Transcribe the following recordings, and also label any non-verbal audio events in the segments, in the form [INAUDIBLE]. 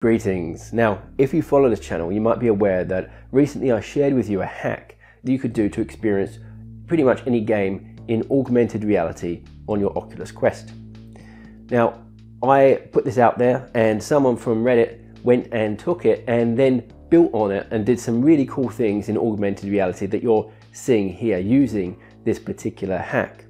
Greetings. Now, if you follow this channel, you might be aware that recently I shared with you a hack that you could do to experience pretty much any game in augmented reality on your Oculus Quest. Now, I put this out there and someone from Reddit went and took it and then built on it and did some really cool things in augmented reality that you're seeing here using this particular hack.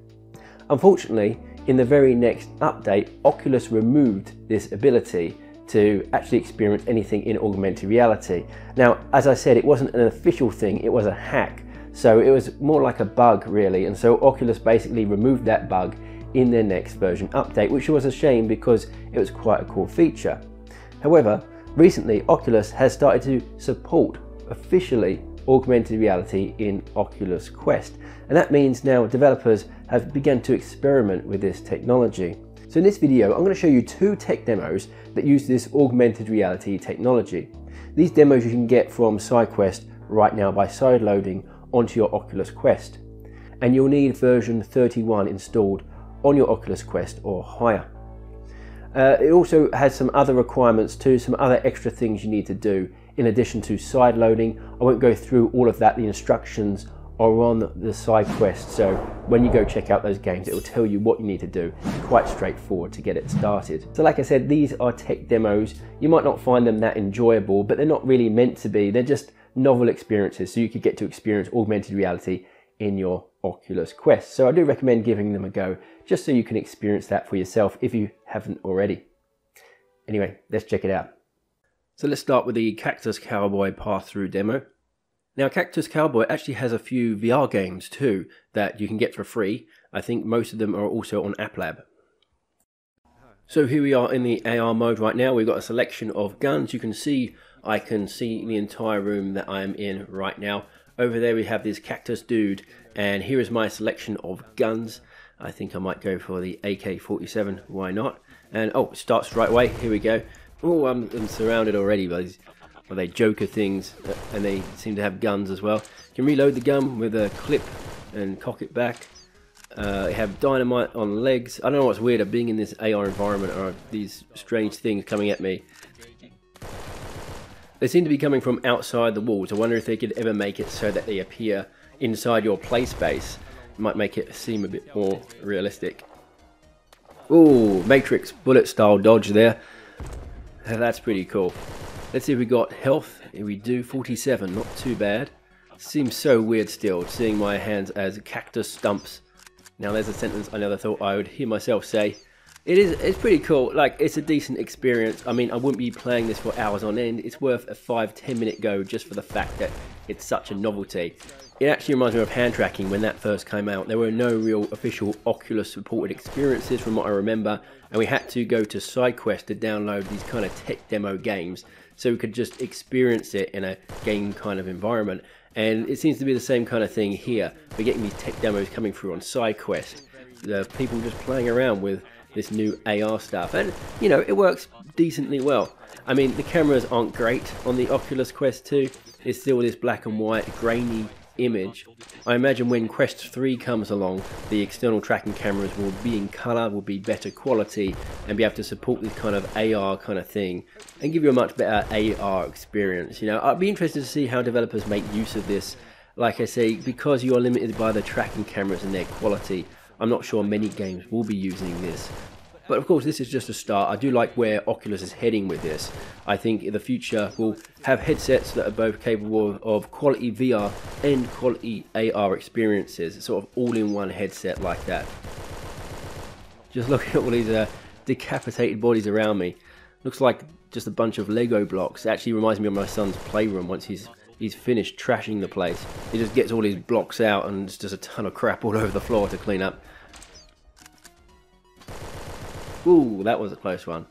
Unfortunately, in the very next update, Oculus removed this ability to actually experience anything in augmented reality. Now, as I said, it wasn't an official thing, it was a hack. So it was more like a bug really. And so Oculus basically removed that bug in their next version update, which was a shame because it was quite a cool feature. However, recently Oculus has started to support officially augmented reality in Oculus Quest. And that means now developers have begun to experiment with this technology. So in this video, I'm going to show you two tech demos that use this augmented reality technology. These demos you can get from SideQuest right now by sideloading onto your Oculus Quest. And you'll need version 31 installed on your Oculus Quest or higher. Uh, it also has some other requirements too, some other extra things you need to do in addition to sideloading. I won't go through all of that, the instructions are on the side quest. So when you go check out those games, it will tell you what you need to do. Quite straightforward to get it started. So like I said, these are tech demos. You might not find them that enjoyable, but they're not really meant to be. They're just novel experiences. So you could get to experience augmented reality in your Oculus Quest. So I do recommend giving them a go, just so you can experience that for yourself if you haven't already. Anyway, let's check it out. So let's start with the Cactus Cowboy Passthrough demo. Now, Cactus Cowboy actually has a few VR games too that you can get for free. I think most of them are also on App Lab. So here we are in the AR mode right now. We've got a selection of guns. You can see I can see the entire room that I'm in right now. Over there we have this cactus dude and here is my selection of guns. I think I might go for the AK-47, why not? And oh, it starts right away, here we go. Oh, I'm, I'm surrounded already by these are they Joker things, uh, and they seem to have guns as well. You can reload the gun with a clip and cock it back. Uh, they have dynamite on legs. I don't know what's weirder, being in this AR environment or these strange things coming at me. They seem to be coming from outside the walls. I wonder if they could ever make it so that they appear inside your play space. It might make it seem a bit more realistic. Ooh, Matrix bullet style dodge there. That's pretty cool. Let's see if we got health. Here we do, 47, not too bad. Seems so weird still, seeing my hands as cactus stumps. Now there's a sentence I never thought I would hear myself say. It is, it's pretty cool, like, it's a decent experience. I mean, I wouldn't be playing this for hours on end. It's worth a 5-10 minute go just for the fact that it's such a novelty. It actually reminds me of hand tracking when that first came out. There were no real official Oculus supported experiences from what I remember, and we had to go to SideQuest to download these kind of tech demo games so we could just experience it in a game kind of environment. And it seems to be the same kind of thing here. We're getting these tech demos coming through on SideQuest. The people just playing around with this new AR stuff. And, you know, it works decently well. I mean, the cameras aren't great on the Oculus Quest 2. It's still this black and white, grainy image. I imagine when Quest 3 comes along, the external tracking cameras will be in color, will be better quality, and be able to support this kind of AR kind of thing, and give you a much better AR experience. You know, I'd be interested to see how developers make use of this. Like I say, because you are limited by the tracking cameras and their quality, I'm not sure many games will be using this. But of course, this is just a start. I do like where Oculus is heading with this. I think in the future we'll have headsets that are both capable of quality VR and quality AR experiences, sort of all-in-one headset like that. Just looking at all these uh, decapitated bodies around me. Looks like just a bunch of Lego blocks. It actually reminds me of my son's playroom once he's he's finished trashing the place. He just gets all his blocks out and it's just a ton of crap all over the floor to clean up. Ooh, that was a close one.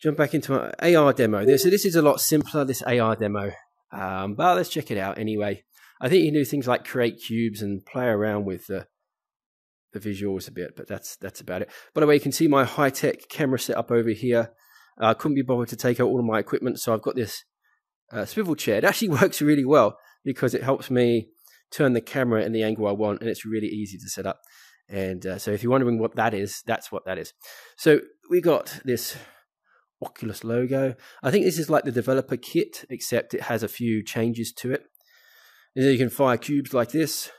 Jump back into my AR demo. So this is a lot simpler, this AR demo. Um, but let's check it out anyway. I think you can do things like create cubes and play around with the, the visuals a bit, but that's that's about it. By the way, you can see my high-tech camera setup over here. I uh, couldn't be bothered to take out all of my equipment, so I've got this uh, swivel chair. It actually [LAUGHS] works really well because it helps me turn the camera in the angle I want, and it's really easy to set up. And uh, so if you're wondering what that is, that's what that is. So we got this Oculus logo. I think this is like the developer kit, except it has a few changes to it. And you can fire cubes like this.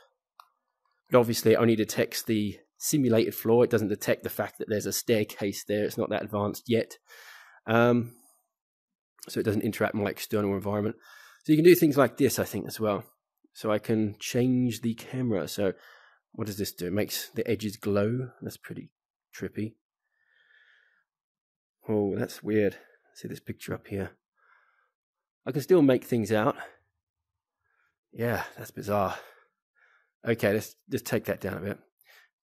But obviously it only detects the simulated floor. It doesn't detect the fact that there's a staircase there. It's not that advanced yet. Um, so it doesn't interact with my external environment. So you can do things like this, I think, as well. So I can change the camera. So what does this do? It makes the edges glow. That's pretty trippy. Oh, that's weird. See this picture up here. I can still make things out. Yeah, that's bizarre. Okay, let's just take that down a bit.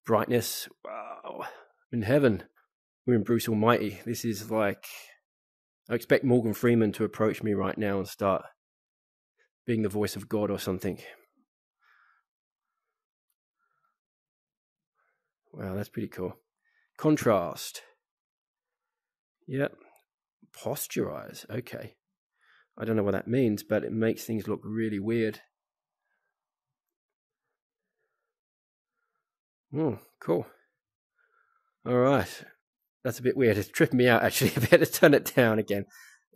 Brightness. Wow. In heaven. We're in Bruce Almighty. This is like I expect Morgan Freeman to approach me right now and start being the voice of God or something. Wow, that's pretty cool. Contrast. Yep. Posterize. Okay. I don't know what that means, but it makes things look really weird. Oh, cool. All right. That's a bit weird. It's tripping me out actually. [LAUGHS] I better turn it down again.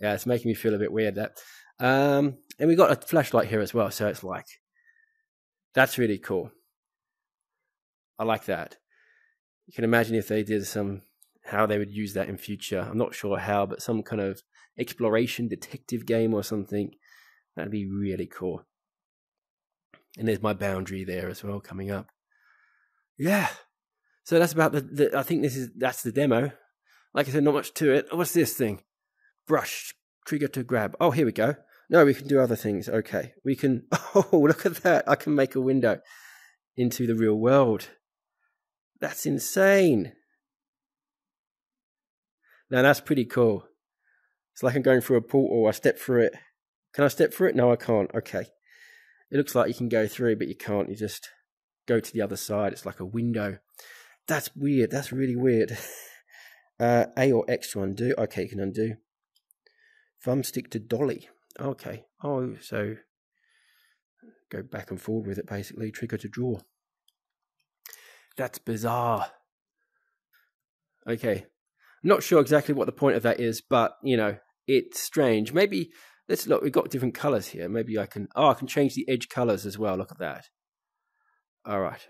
Yeah, it's making me feel a bit weird that. Um, and we got a flashlight here as well, so it's like that's really cool. I like that. You can imagine if they did some how they would use that in future. I'm not sure how, but some kind of exploration detective game or something. That'd be really cool. And there's my boundary there as well coming up. Yeah, so that's about the, the, I think this is that's the demo. Like I said, not much to it. What's this thing? Brush trigger to grab. Oh, here we go. No, we can do other things. Okay, we can. [LAUGHS] Oh, look at that! I can make a window into the real world. That's insane. Now that's pretty cool. It's like I'm going through a portal. I step through it. Can I step through it? No, I can't. Okay. It looks like you can go through, but you can't. You just go to the other side. It's like a window. That's weird. That's really weird. [LAUGHS] Uh, A or X to undo. Okay, you can undo. Thumbstick to dolly. Okay. Oh, so go back and forward with it basically. Trigger to draw. That's bizarre. Okay. Not sure exactly what the point of that is, but you know, it's strange. Maybe let's look. We've got different colors here. Maybe I can. Oh, I can change the edge colors as well. Look at that. All right.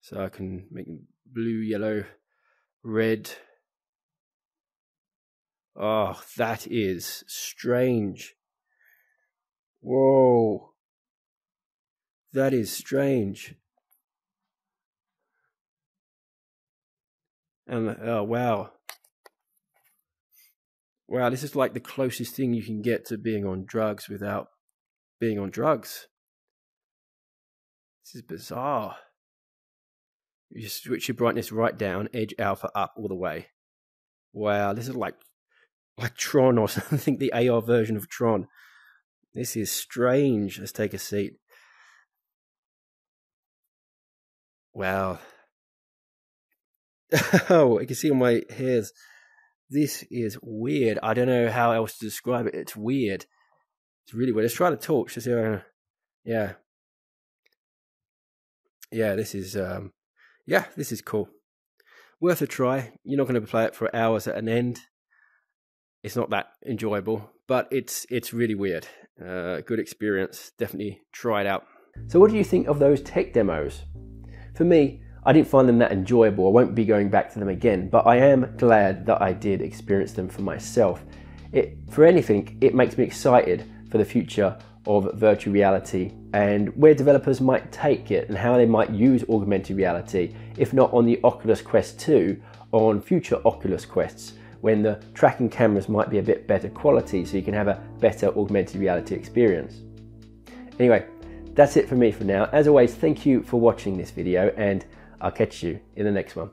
So I can make blue, yellow, red. Oh, that is strange. Whoa. That is strange. And oh wow. Wow, this is like the closest thing you can get to being on drugs without being on drugs. This is bizarre. You switch your brightness right down, edge alpha up all the way. Wow, this is like like Tron or [LAUGHS] something, the AR version of Tron. This is strange. Let's take a seat. Wow. [LAUGHS] oh, I can see on my hairs. This is weird. I don't know how else to describe it. It's weird. It's really weird. Let's try the torch. Let's see yeah. Yeah, this is um yeah, this is cool. Worth a try. You're not going to play it for hours at an end. It's not that enjoyable, but it's it's really weird. Uh, good experience. Definitely try it out. So, what do you think of those tech demos? For me, I didn't find them that enjoyable. I won't be going back to them again, but I am glad that I did experience them for myself. It, for anything, it makes me excited for the future of virtual reality and where developers might take it and how they might use augmented reality, if not on the Oculus Quest 2, on future Oculus Quests, when the tracking cameras might be a bit better quality so you can have a better augmented reality experience. Anyway, that's it for me for now. As always, thank you for watching this video and I'll catch you in the next one.